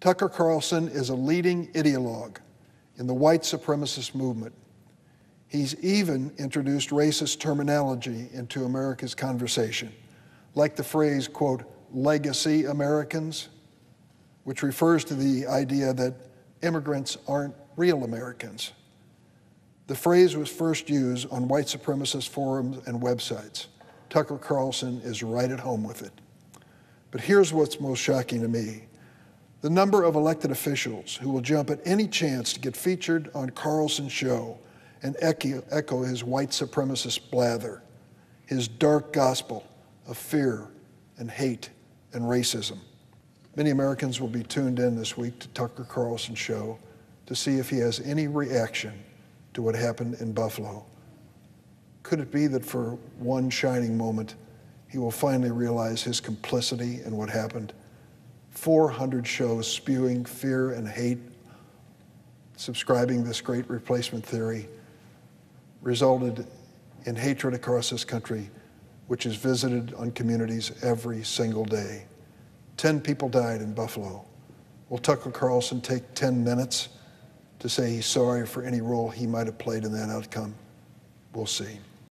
Tucker Carlson is a leading ideologue in the white supremacist movement. He's even introduced racist terminology into America's conversation, like the phrase, quote, legacy Americans, which refers to the idea that immigrants aren't real Americans. The phrase was first used on white supremacist forums and websites. Tucker Carlson is right at home with it. But here's what's most shocking to me. The number of elected officials who will jump at any chance to get featured on Carlson's show and echo, his white supremacist blather, his dark gospel of fear and hate and racism. Many Americans will be tuned in this week to Tucker Carlson's show to see if he has any reaction to what happened in Buffalo. Could it be that for one shining moment, he will finally realize his complicity in what happened? 400 shows spewing fear and hate, subscribing this great replacement theory, resulted in hatred across this country, which is visited on communities every single day. 10 people died in Buffalo. Will Tucker Carlson take 10 minutes to say he's sorry for any role he might have played in that outcome? We'll see.